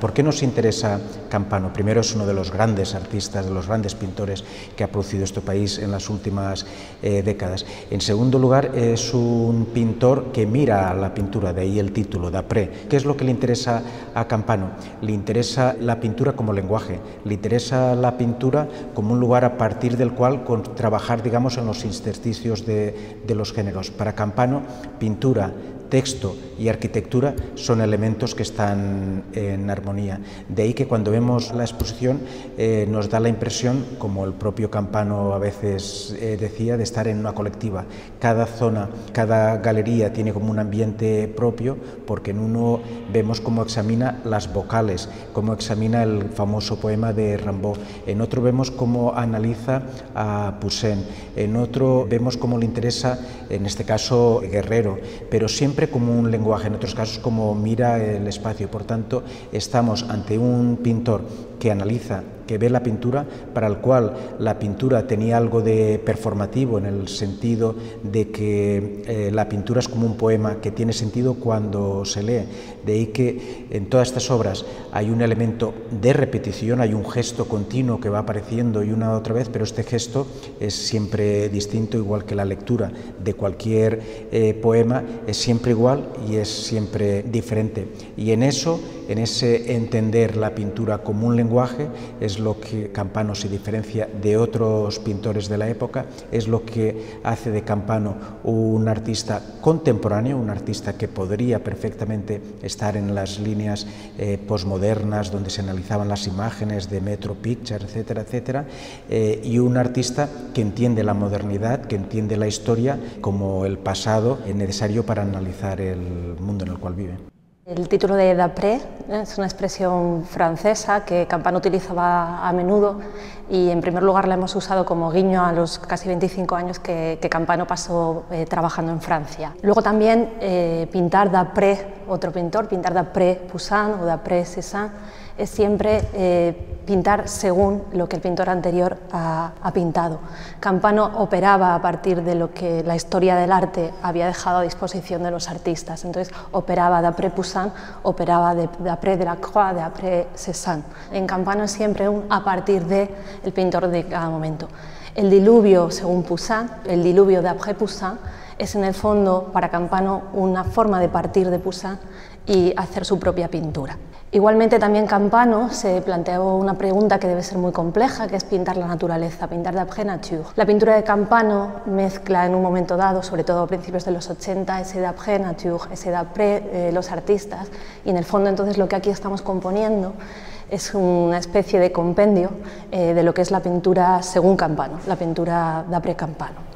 ¿Por qué nos interesa Campano? Primero es uno de los grandes artistas, de los grandes pintores que ha producido este país en las últimas eh, décadas. En segundo lugar, es un pintor que mira la pintura, de ahí el título, d'après. ¿Qué es lo que le interesa a Campano? Le interesa la pintura como lenguaje, le interesa la pintura como un lugar a partir del cual trabajar, digamos, en los intersticios de, de los géneros. Para Campano, pintura, texto y arquitectura son elementos que están en armonía. De ahí que cuando vemos la exposición eh, nos da la impresión, como el propio Campano a veces eh, decía, de estar en una colectiva. Cada zona, cada galería tiene como un ambiente propio, porque en uno vemos cómo examina las vocales, cómo examina el famoso poema de Rimbaud, en otro vemos cómo analiza a Poussin, en otro vemos cómo le interesa, en este caso, Guerrero, pero siempre como un lenguaje, en otros casos como mira el espacio. Por tanto, estamos ante un pintor que analiza, que ve la pintura, para el cual la pintura tenía algo de performativo en el sentido de que eh, la pintura es como un poema que tiene sentido cuando se lee. De ahí que en todas estas obras hay un elemento de repetición, hay un gesto continuo que va apareciendo y una otra vez, pero este gesto es siempre distinto, igual que la lectura de cualquier eh, poema es siempre igual y es siempre diferente. Y en eso, en ese entender la pintura como un lenguaje, es lo que Campano se diferencia de otros pintores de la época, es lo que hace de Campano un artista contemporáneo, un artista que podría perfectamente estar en las líneas eh, posmodernas donde se analizaban las imágenes de Metro Picture, etcétera, etcétera, eh, y un artista que entiende la modernidad, que entiende la historia como el pasado necesario para analizar el mundo en el cual vive. El título de d'après es una expresión francesa que Campano utilizaba a menudo y en primer lugar la hemos usado como guiño a los casi 25 años que, Campano pasó eh, trabajando en Francia. Luego también eh, pintar d'après, otro pintor, pintar d'après Poussin o d'après Cézanne, es siempre eh, pintar según lo que el pintor anterior ha, pintado. Campano operaba a partir de lo que la historia del arte había dejado a disposición de los artistas, entonces operaba d'après Poussin, operaba d'après Delacroix, d'après Cézanne. En Campano es siempre un a partir de el pintor de cada momento. El diluvio, según Poussin, el diluvio d'après Poussin, es en el fondo para Campano una forma de partir de Poussin y hacer su propia pintura. Igualmente también Campano se planteó una pregunta que debe ser muy compleja, que es pintar la naturaleza, pintar d'après nature. La pintura de Campano mezcla en un momento dado, sobre todo a principios de los 80, ese d'après nature, ese d'après eh, los artistas, y en el fondo entonces lo que aquí estamos componiendo es una especie de compendio eh, de lo que es la pintura según Campano, la pintura d'après Campano.